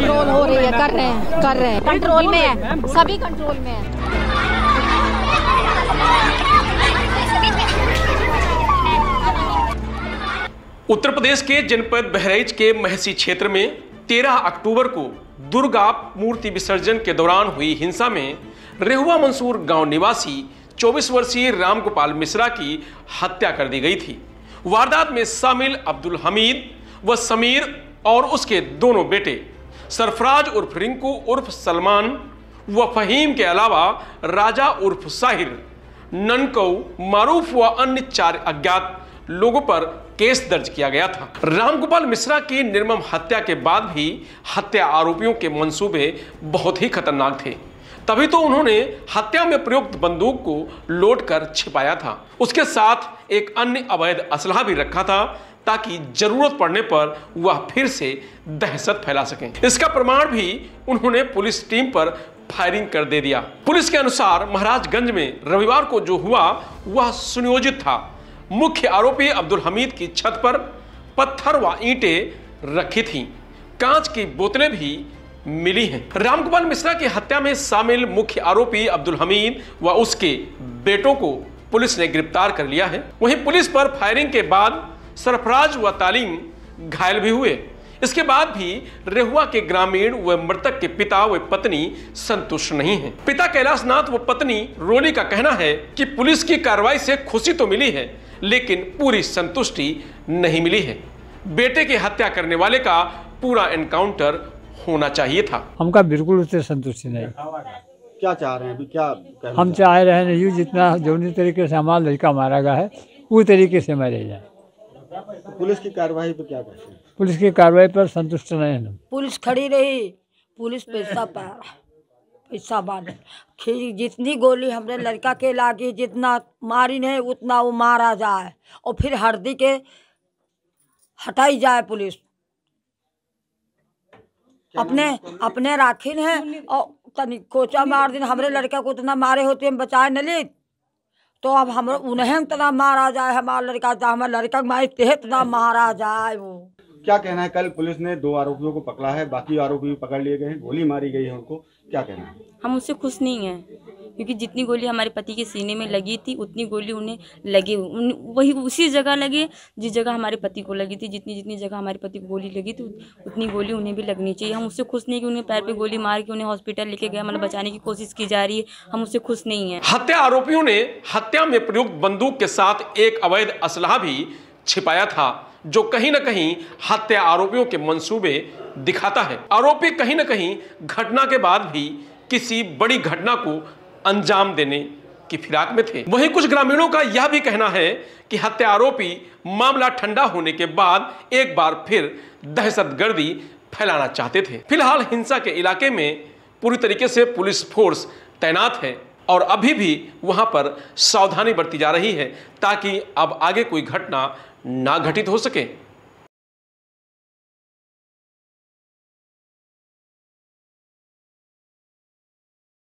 Control हो रही है कर रहे हैं कर रहे हैं। कंट्रोल में है सभी कंट्रोल में है। उत्तर प्रदेश के जनपद बहराइच के महसी क्षेत्र में 13 अक्टूबर को दुर्गा मूर्ति विसर्जन के दौरान हुई हिंसा में रेहुआ मंसूर गाँव निवासी 24 वर्षीय रामगोपाल मिश्रा की हत्या कर दी गई थी। वारदात में शामिल अब्दुल हमीद व समीर और उसके दोनों बेटे सरफराज उर्फ़ रिंकू उर्फ़ सलमान व फहीम के अलावा राजा उर्फ़ साहिर, ननकऊ, मारूफ व अन्य चार अज्ञात लोगों पर केस दर्ज किया गया था। रामगोपाल मिश्रा की निर्मम हत्या के बाद भी हत्या आरोपियों के मंसूबे बहुत ही खतरनाक थे। तभी तो उन्होंने हत्या में प्रयुक्त बंदूक को लोड कर छिपाया था। उसके साथ एक अन्य अवैध असलहा भी रखा था। ताकि ज़रूरत पड़ने पर वह फिर से दहशत फैला सकें। इसका प्रमाण भी उन्होंने पुलिस टीम पर फायरिंग कर दे दिया। पुलिस के अनुसार महाराजगंज में रविवार को जो हुआ, वह सुनियोजित था। मुख्य आरोपी अब्दुल हमीद की छत पर पत्थर व ईंटें रखी थीं। कांच की बोतलें भी मिली हैं। रामगोपाल मिश्रा की हत्या में शामिल मुख्य आरोपी अब्दुल हमीद व उसके बेटों को पुलिस ने गिरफ़्तार कर लिया है। वहीं पुलिस पर फायरिंग के बाद सरफराज व तालीम घायल भी हुए। इसके बाद भी रेहुआ के ग्रामीण व मृतक के पिता व पत्नी संतुष्ट नहीं हैं। पिता कैलाश नाथ व पत्नी रोली का कहना है कि पुलिस की कार्रवाई से खुशी तो मिली है लेकिन पूरी संतुष्टि नहीं मिली है। बेटे की हत्या करने वाले का पूरा एनकाउंटर होना चाहिए था। हमका बिल्कुल उससे संतुष्टि नहीं। क्या चाह रहे हैं? अभी क्या हम चाह रहे हैं जितना जौनी तरीके से हमारा लड़का मारा गया है उस तरीके से मरे जाए? तो पुलिस की कार्रवाई पे क्या कहते हैं? पुलिस की कार्रवाई पर संतुष्ट नहीं है पुलिस खड़ी रही। पुलिस पैसा पा पैसा बाँध। खी जितनी गोली हमने लड़का के लागी जितना मारी नहीं उतना वो मारा जाए। और फिर हरदी के हटाई जाए पुलिस। अपने अपने राखिन है। और तनी कोचा मार दिन। हमरे लड़का को उतना मारे होते हम बचाए न ली तो अब हम उन्हें इतना मारा जाए हमारा लड़का जा हमारे लड़का माए तेह ते इतना मारा जाए वो। क्या कहना है? कल पुलिस ने दो आरोपियों को पकड़ा है बाकी आरोपी भी पकड़ लिए गए हैं गोली मारी गई है उनको। क्या कहना है? हम उससे खुश नहीं हैं। क्योंकि जितनी गोली हमारे पति के सीने में लगी थी उतनी गोली उन्हें लगी उन, वही उसी जगह लगी जिस जगह हमारे पति को लगी थी जितनी जितनी जगह हमारे पति को गोली लगी थी उतनी गोली उन्हें भी लगनी चाहिए। हम उससे खुश नहीं कि उन्हें पैर पे गोली मार के उन्हें हॉस्पिटल लेके गया मतलब बचाने की कोशिश की जा रही है। हम उससे खुश नहीं हैं। हत्या आरोपियों ने हत्या में प्रयुक्त बंदूक के साथ एक अवैध असलहा भी छिपाया था जो कहीं ना कहीं हत्या आरोपियों के मंसूबे दिखाता है। आरोपी कहीं ना कहीं घटना के बाद भी किसी बड़ी घटना को अंजाम देने की फिराक में थे। वहीं कुछ ग्रामीणों का यह भी कहना है कि हत्या आरोपी मामला ठंडा होने के बाद एक बार फिर दहशतगर्दी फैलाना चाहते थे। फ़िलहाल हिंसा के इलाके में पूरी तरीके से पुलिस फोर्स तैनात है और अभी भी वहाँ पर सावधानी बरती जा रही है ताकि अब आगे कोई घटना ना घटित हो सके।